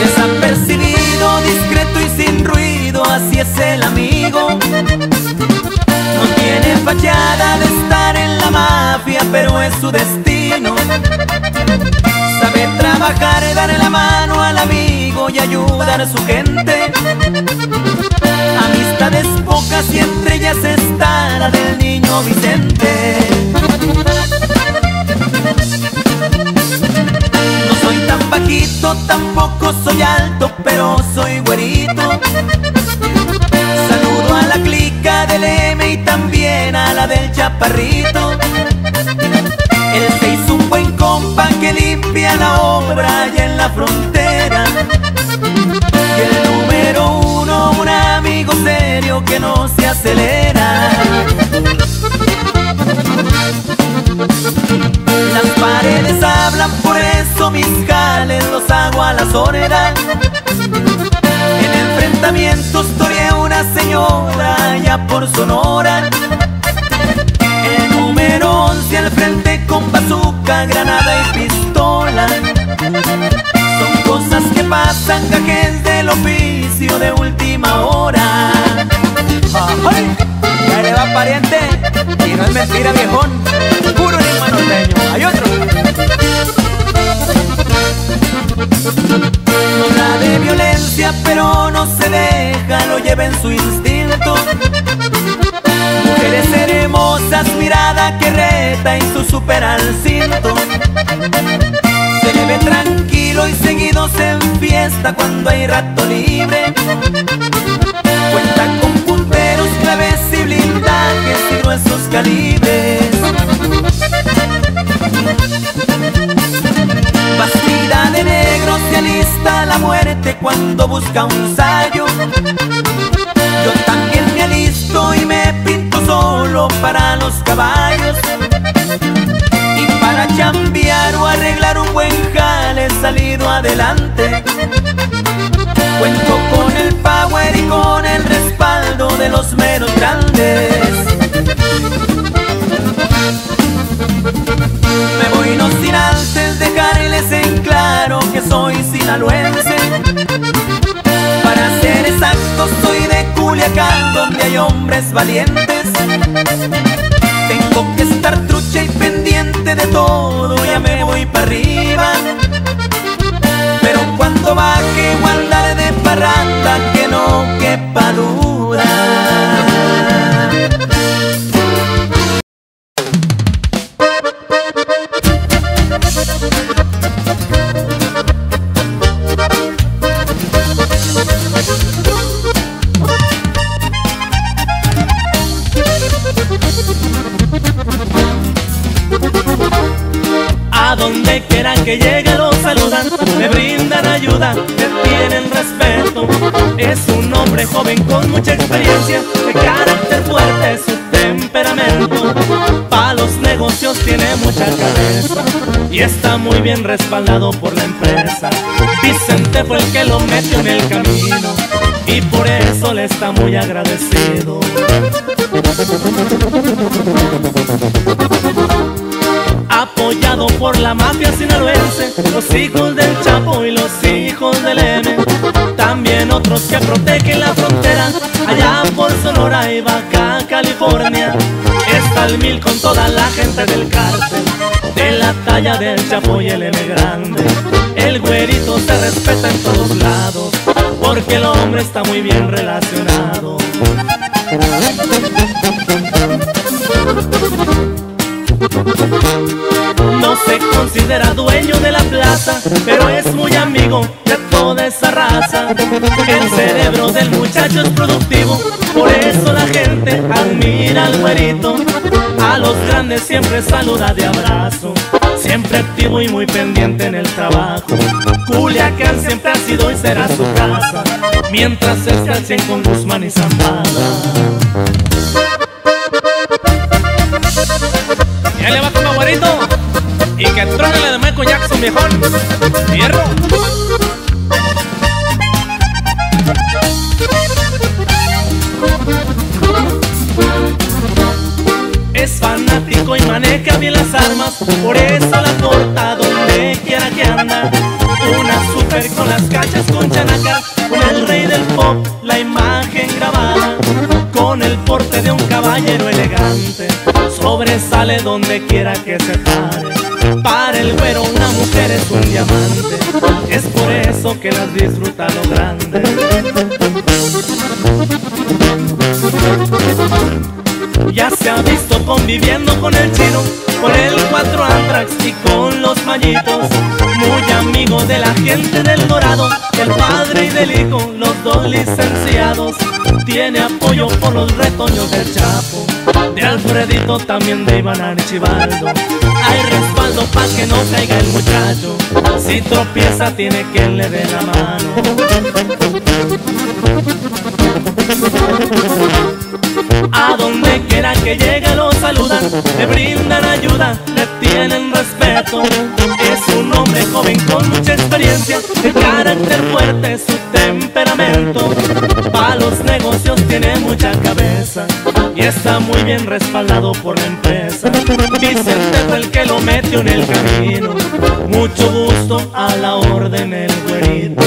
Desapercibido, discreto y sin ruido, así es el amigo. No tiene fachada de estar en la mafia, pero es su destino. Sabe trabajar, dar la mano al amigo y ayudar a su gente. Vicente. No soy tan bajito, tampoco soy alto, pero soy güerito. Saludo a la clica del M y también a la del chaparrito. Él se un buen compa que limpia la obra allá en la frontera. Y el número uno, un amigo serio que no se acelera. Paredes hablan, por eso mis jales los hago a la soledad. En enfrentamientos toreé una señora ya por Sonora. El número 11 al frente con bazooka, granada y pistola. Son cosas que pasan, gajes del oficio de última hora. ¡Ay! Ya le va pariente, y no es mentira viejón, puro hermano su instinto. Mujeres hermosas, mirada que reta y su super al cinto. Se le ve tranquilo y seguido se enfiesta cuando hay rato libre. Cuenta con punteros, claves y blindajes y gruesos calibres. Bastida de negro se alista la muerte cuando busca un sayo. Yo también me alisto y me pinto solo para los caballos. Y para chambear o arreglar un buen jale salido adelante. Hombres valientes. Tengo que estar trucha y pendiente de todo, ya me voy para arriba. Pero cuando baje andar de parranda, que no quepa duda. Que llegue lo saludan, le brindan ayuda, le tienen respeto. Es un hombre joven con mucha experiencia, de carácter fuerte, su temperamento. Para los negocios tiene mucha cabeza y está muy bien respaldado por la empresa. Vicente fue el que lo metió en el camino y por eso le está muy agradecido. Por la mafia sinaloense, los hijos del Chapo y los hijos del M, también otros que protegen la frontera, allá por Sonora y Baja California, está el mil con toda la gente del cártel, de la talla del Chapo y el M grande, el güerito se respeta en todos lados, porque el hombre está muy bien relacionado. Se considera dueño de la plaza, pero es muy amigo de toda esa raza. El cerebro del muchacho es productivo, por eso la gente admira al güerito. A los grandes siempre saluda de abrazo, siempre activo y muy pendiente en el trabajo. Culiacán siempre ha sido y será su casa, mientras al 100 con Guzmán y Zambada. Ya le va como güerito que troque la de Michael Jackson, viejón. ¡Hierro! Es fanático y maneja bien las armas, por eso la corta donde quiera que anda. Una super con las cachas con chanaca, con el rey del pop, la imagen grabada, con el porte de un caballero sobresale donde quiera que se pare. Para el güero una mujer es un diamante, es por eso que las disfruta lo grande. Ya se ha visto conviviendo con el chino, con el cuatro Antrax y con los mallitos. Muy amigo de la gente del Dorado, del padre y del hijo, los dos licenciados. Tiene apoyo por los retoños del Chapo, de Alfredito también de Iván Archibaldo. Hay respaldo para que no caiga el muchacho, si tropieza tiene quien le dé la mano. A donde quiera que llegue lo saludan, le brindan ayuda, le tienen respeto. Es un hombre joven con mucha experiencia, de carácter fuerte, su temperamento. Los negocios tiene mucha cabeza y está muy bien respaldado por la empresa. Vicente fue el que lo metió en el camino. Mucho gusto a la orden el güerito.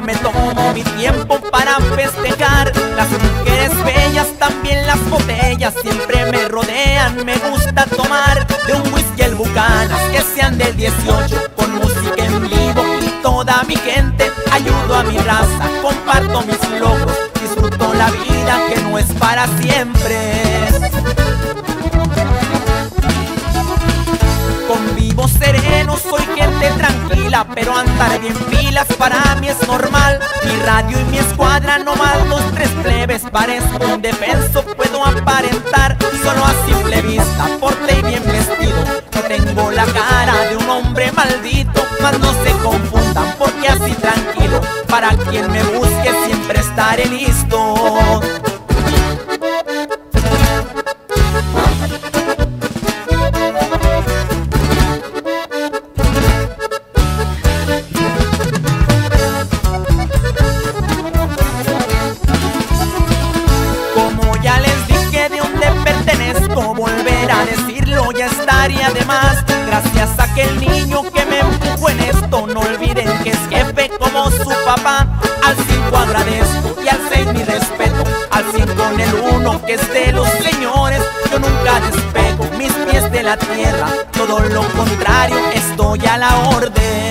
Me tomo mi tiempo para festejar. Las mujeres bellas, también las botellas siempre me rodean. Me gusta tomar de un whisky el Bucanas que sean del 18 con música en vivo y toda mi gente. Ayudo a mi raza, comparto mis logros, disfruto la vida que no es para siempre. Tranquila, pero andar bien pilas para mí es normal. Mi radio y mi escuadra, no más los tres plebes, parezco un defenso, puedo aparentar solo a simple vista, porte y bien vestido. No tengo la cara de un hombre maldito, mas no se confundan, porque así tranquilo, para quien me busque siempre estaré listo. 1 que es de los señores. Yo nunca despego mis pies de la tierra, todo lo contrario, estoy a la orden.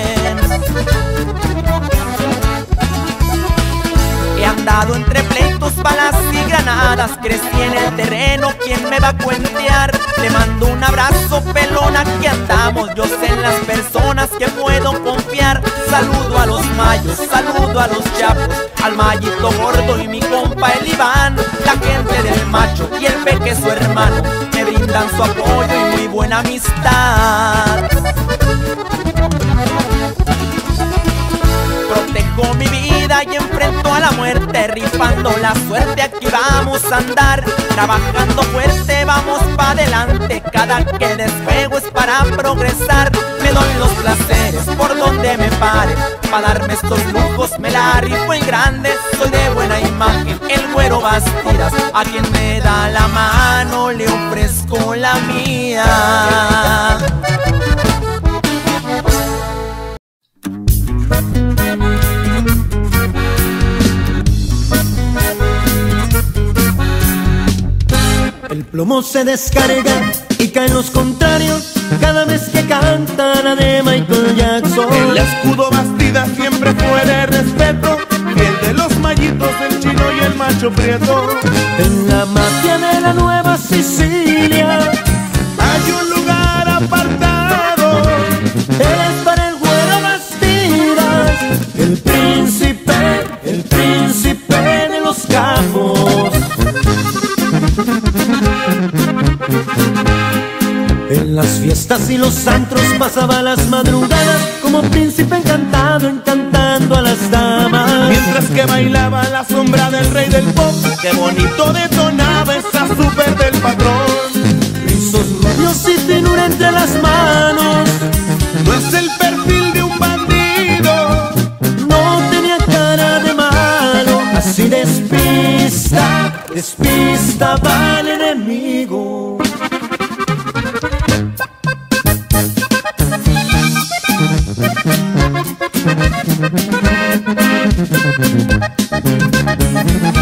He andado entre pleitos, balas y granadas Crecí en el terreno, ¿quién me va a cuentear? Le mando un abrazo, pelona, que andamos Yo sé las personas que puedo confiar Saludo a los mayos, saludo a los chapos Al mallito gordo y mi compa el Iván macho y el peque su hermano. Me brindan su apoyo y muy buena amistad. Protejo mi vida y enfrento a la muerte Rifando la suerte, aquí vamos a andar. Trabajando fuerte, vamos pa' adelante. Cada que despego es para progresar. Me doy los placeres por donde me pare. Pa' darme estos lujos me la rifo en grande. Soy de buena imagen, el güero Bastidas. A quien me da la mano le cómo se descarga y caen los contrarios cada vez que canta la de Michael Jackson. El escudo bastida siempre fue de respeto, el de los mallitos, el chino y el macho prieto. En la mafia de la Nueva Sicilia hay un lugar fiestas y los antros pasaba las madrugadas como príncipe encantado, encantando a las damas. Mientras que bailaba la sombra del rey del pop, qué bonito detonaba esa super del patrón. Rizos rubios y finura entre las manos. No es el perfil de un bandido. No tenía cara de malo, así despista, despista va el enemigo. Thank you.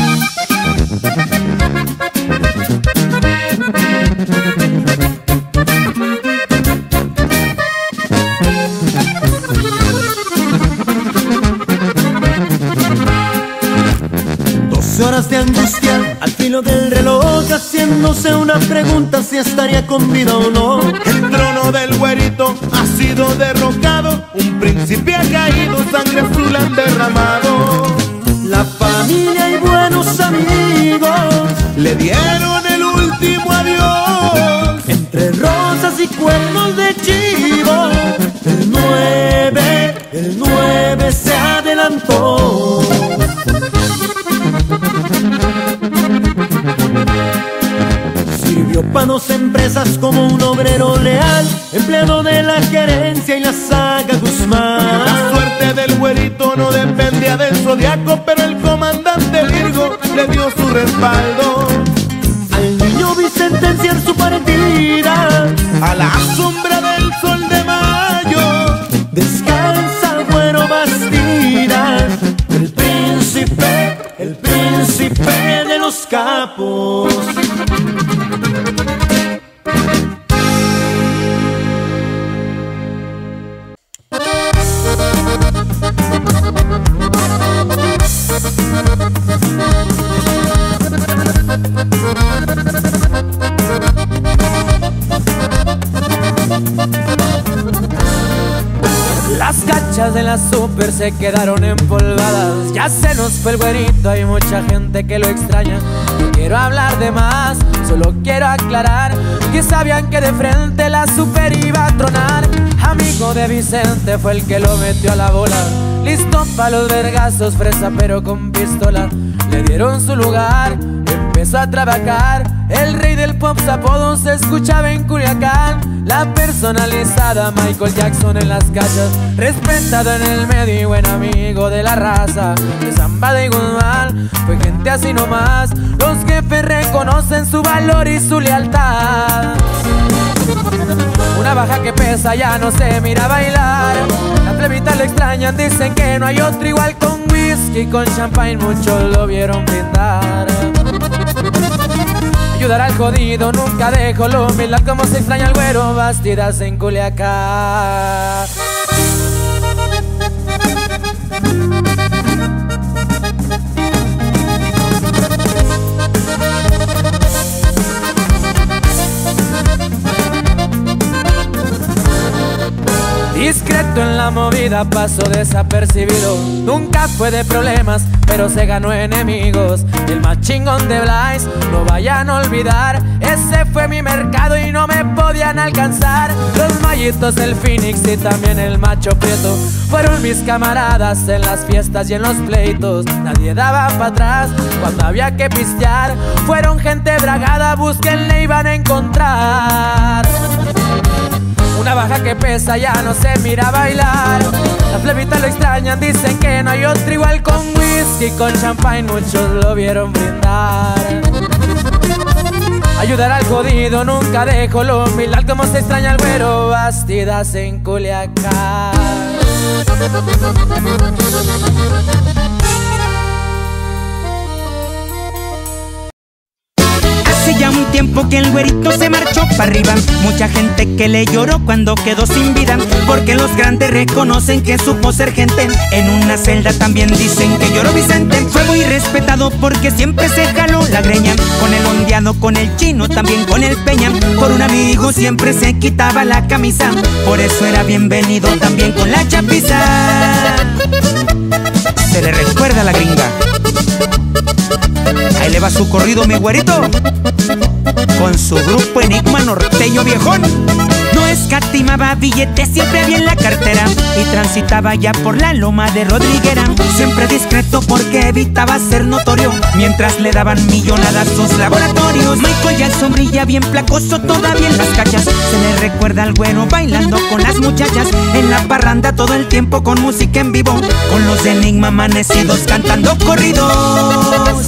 De angustia al filo del reloj haciéndose una pregunta si estaría con vida o no. El trono del güerito ha sido derrocado, un príncipe ha caído, sangre azul han derramado. La familia y buenos amigos Le dieron el último adiós. entre rosas y cuernos de chivo. El nueve, el nueve se adelantó. Dos empresas como un obrero leal, empleado de la gerencia y la saga La Guzmán. suerte del güerito no dependía del zodiaco, pero el comandante Virgo le dio su respaldo. Al niño vi sentenciar su partida. A la sombra del sol de mayo, Descansa, güero Bastida, el príncipe, el príncipe de los capos. Se quedaron empolvadas. Ya se nos fue el güerito, hay mucha gente que lo extraña. No quiero hablar de más, solo quiero aclarar que sabían que de frente la super iba a tronar. Amigo de Vicente fue el que lo metió a la bola. Listo para los vergazos, fresa pero con pistola. Le dieron su lugar, empezó a trabajar. El rey del pop su apodo se escuchaba en Culiacán. La personalizada Michael Jackson en las calles. Respetado en el medio y buen amigo de la raza. De Zamba de Guzmán fue gente así nomás. Los jefes reconocen su valor y su lealtad. Una baja que pesa ya no se mira bailar. La plebita le extrañan, dicen que no hay otro igual con whisky, con champagne, muchos lo vieron brindar. Ayudar al jodido nunca dejo lo humildad como se extraña el güero Bastidas en Culiacán. Discreto en la movida, pasó desapercibido. Nunca fue de problemas, pero se ganó enemigos. Y el más de Blaze, no vayan a olvidar. Ese fue mi mercado y no me podían alcanzar. Los mallitos del Phoenix y también el macho prieto fueron mis camaradas en las fiestas y en los pleitos. Nadie daba para atrás cuando había que pistear. Fueron gente bragada, búsquenle y van a encontrar. Una baja que pesa ya no se mira bailar. Las plebitas lo extrañan, dicen que no hay otro igual con whisky, con champagne, muchos lo vieron brindar. Ayudar al jodido nunca dejo lo humildad como se extraña el güero Bastidas en Culiacán. Ya un tiempo que el güerito se marchó para arriba. Mucha gente que le lloró cuando quedó sin vida. Porque los los grandes reconocen que supo ser gente. En una celda también dicen que lloró Vicente. Fue muy respetado porque siempre se jaló la greña. Con el ondeado, con el chino, también con el peña. Por un amigo siempre se quitaba la camisa. Por eso era bienvenido también con la chapiza. Se le recuerda a la gringa. Ahí le va su corrido, mi güerito. Con su grupo Enigma Norteño Viejón. No escatimaba billetes, siempre había en la cartera. Y transitaba ya por la loma de Rodriguera. Siempre discreto porque evitaba ser notorio. Mientras le daban millonadas sus laboratorios. Michael Jackson brilla bien placoso todavía en las cachas. Se le recuerda al güero bailando con las muchachas. En la parranda todo el tiempo con música en vivo. Con los Enigma amanecidos cantando corridos. En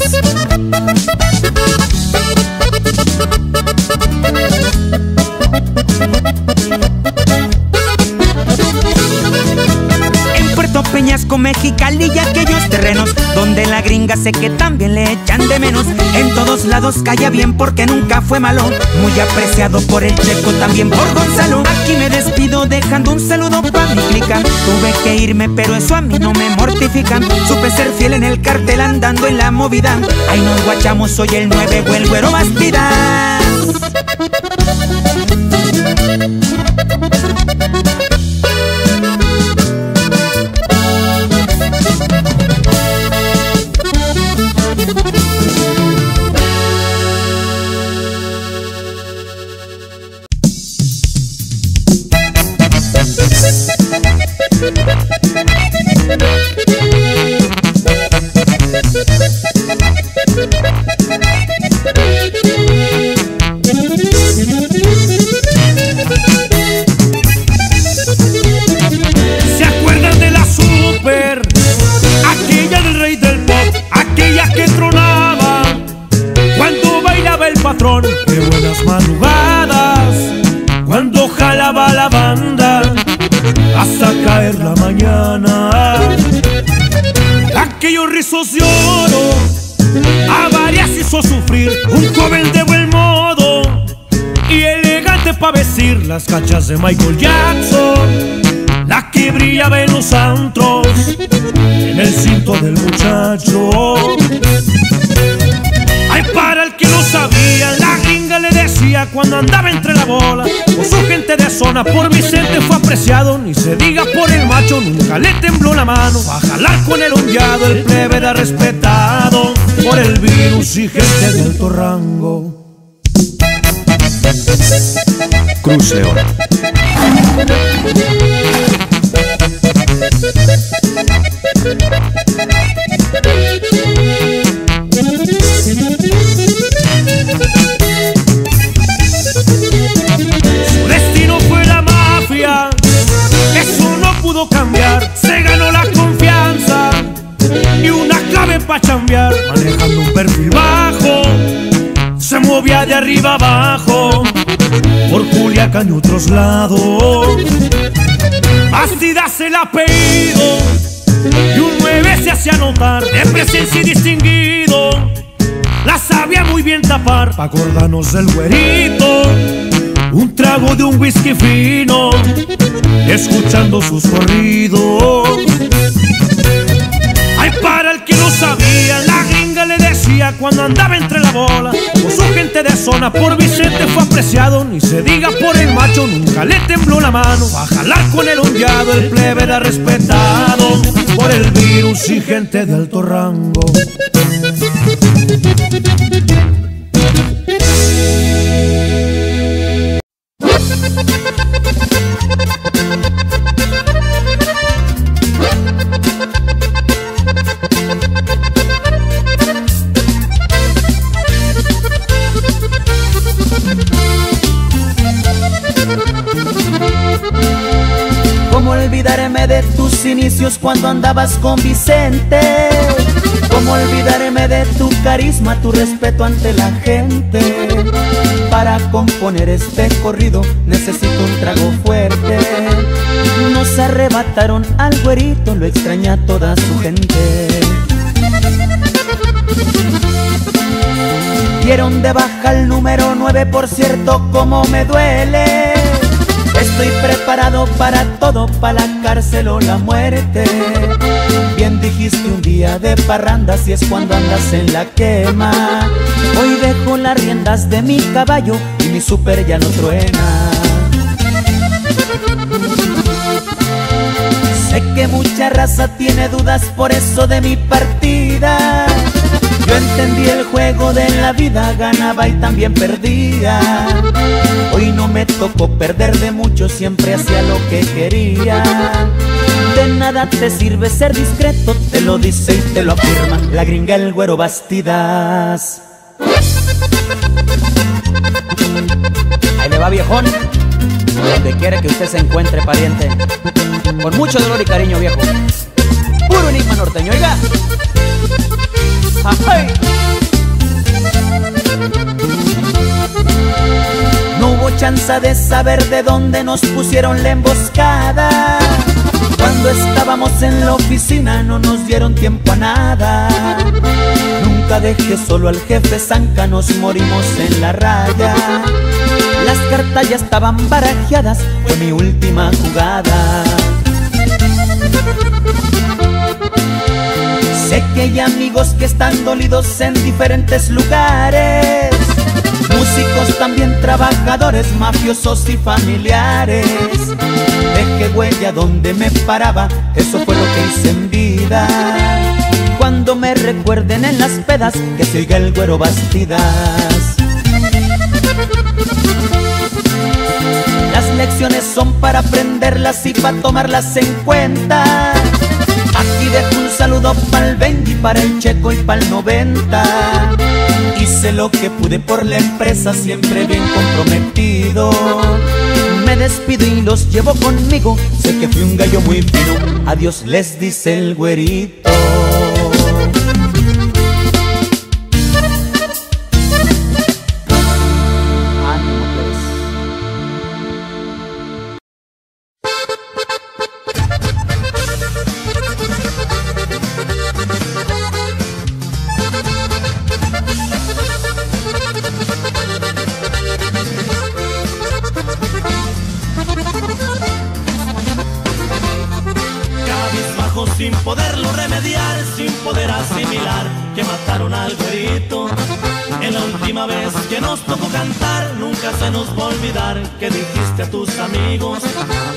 Peñasco, Mexicali y aquellos terrenos donde la gringa sé que también le echan de menos. En todos lados calla bien porque nunca fue malo. Muy apreciado por el checo, también por Gonzalo. Aquí me despido dejando un saludo para mi clica. Tuve que irme, pero eso a mí no me mortifica. Supe ser fiel en el cartel andando en la movida. Ahí nos guachamos, soy el nueve o el güero Bastidas. Las cachas de Michael Jackson. La que brillaba en los antros, en el cinto del muchacho. Ay, para el que no sabía, la gringa le decía cuando andaba entre la bola. Por su gente de zona, por Vicente fue apreciado. Ni se diga por el macho, nunca le tembló la mano. A jalar con el ondeado, el plebe era respetado. Por el virus y gente de alto rango. Cruz León. Su destino fue la mafia, eso no pudo cambiar. Se ganó la confianza y una clave para chambear. Manejando un perfil bajo, se movía de arriba abajo Culiacán otros lados. Bastidas el apellido y un nueve se hacía notar de presencia y distinguido. La sabía muy bien tapar, pa' acordarnos del güerito. Un trago de un whisky fino, escuchando sus corridos. Ay, para el que no sabía, la cuando andaba entre la bola. Por su gente de zona, por Vicente fue apreciado. Ni se diga por el macho, nunca le tembló la mano. A jalar con el ondeado, el plebe era respetado. Por el virus y gente de alto rango. Cuando andabas con Vicente? ¿Cómo olvidarme de tu carisma, tu respeto ante la gente? Para componer este corrido necesito un trago fuerte. Nos arrebataron al güerito, lo extraña toda su gente. Dieron de baja el número 9, por cierto, como me duele. Estoy preparado para todo, para la cárcel o la muerte. Bien dijiste un día de parranda si es cuando andas en la quema. Hoy dejo las riendas de mi caballo y mi super ya no truena. Sé que mucha raza tiene dudas por eso de mi partida. Yo entendí el juego de la vida, ganaba y también perdía. Hoy no me tocó perder de mucho, siempre hacía lo que quería. De nada te sirve ser discreto, te lo dice y te lo afirma la gringa el güero Bastidas. Ahí le va viejón, donde quiere que usted se encuentre pariente. Con mucho dolor y cariño viejo. Puro enigma norteño, oiga. No hubo chance de saber de dónde nos pusieron la emboscada. Cuando estábamos en la oficina no nos dieron tiempo a nada. Nunca dejé solo al jefe Zanca, nos morimos en la raya. Las cartas ya estaban barajeadas, fue mi última jugada. Que hay amigos que están dolidos en diferentes lugares. Músicos también trabajadores, mafiosos y familiares. Dejé huella donde me paraba, eso fue lo que hice en vida. Cuando me recuerden en las pedas, que se oiga el güero Bastidas. Las lecciones son para aprenderlas y para tomarlas en cuenta. Para el checo y para el 90. Hice lo que pude por la empresa, siempre bien comprometido. Me despido y los llevo conmigo. Sé que fui un gallo muy fino. Adiós les dice el güerito. Que mataron al güerito. En la última vez que nos tocó cantar, nunca se nos va a olvidar que dijiste a tus amigos: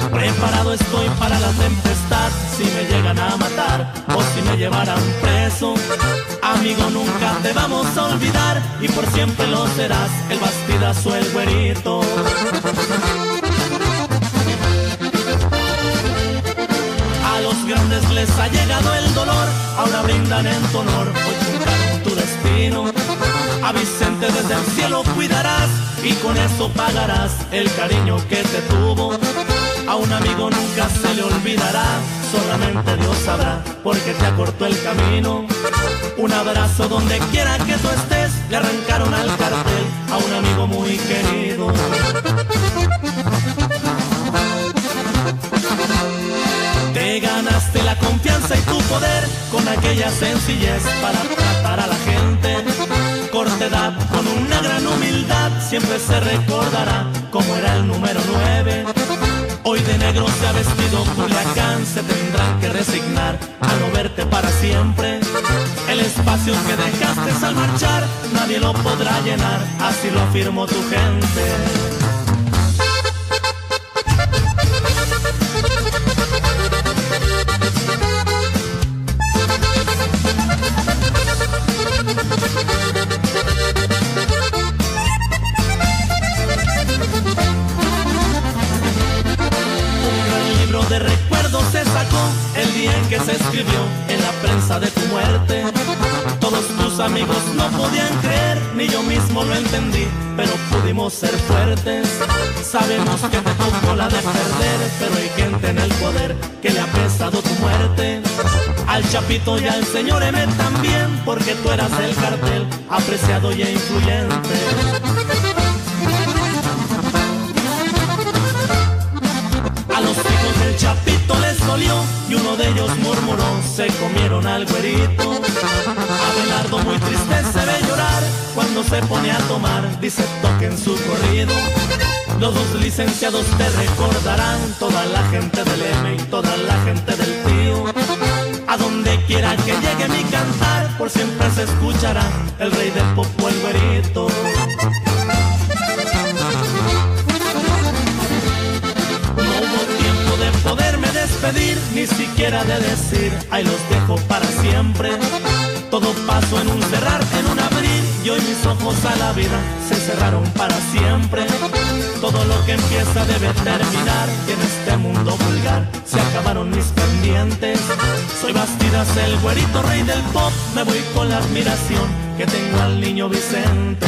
Preparado estoy para la tempestad, si me llegan a matar o si me llevaran preso. Amigo, nunca te vamos a olvidar y por siempre lo serás, el bastidazo, el güerito. Grandes les ha llegado el dolor, ahora brindan en tu honor, hoy truncaron tu destino. A Vicente desde el cielo cuidarás y con eso pagarás el cariño que te tuvo. A un amigo nunca se le olvidará, solamente Dios sabrá, porque te acortó el camino. Un abrazo donde quiera que tú estés, le arrancaron al cartel a un amigo muy querido. Confianza y tu poder con aquella sencillez para tratar a la gente. Corta edad con una gran humildad siempre se recordará como era el número 9. Hoy de negro se ha vestido Culiacán, se tendrán que resignar a no verte para siempre. El espacio que dejaste al marchar, nadie lo podrá llenar, así lo afirmó tu gente. De recuerdos se sacó el día en que se escribió en la prensa de tu muerte. Todos tus amigos no podían creer, ni yo mismo lo entendí, pero pudimos ser fuertes. Sabemos que te tocó la de perder, pero hay gente en el poder que le ha pesado tu muerte. Al Chapito y al señor M también, porque tú eras el cartel, apreciado y influyente. Chapito les dolió y uno de ellos murmuró, se comieron al güerito. Abelardo muy triste se ve llorar cuando se pone a tomar, dice toquen su corrido. Los dos licenciados te recordarán, toda la gente del M y toda la gente del tío. A donde quiera que llegue mi cantar, por siempre se escuchará el rey del pop o el güerito. Ni siquiera de decir, ahí los dejo para siempre. Todo pasó en un cerrar, en un abrir, y hoy mis ojos a la vida se cerraron para siempre. Todo lo que empieza debe terminar, y en este mundo vulgar se acabaron mis pendientes. Soy Bastidas, el güerito rey del pop, me voy con la admiración que tengo al niño Vicente.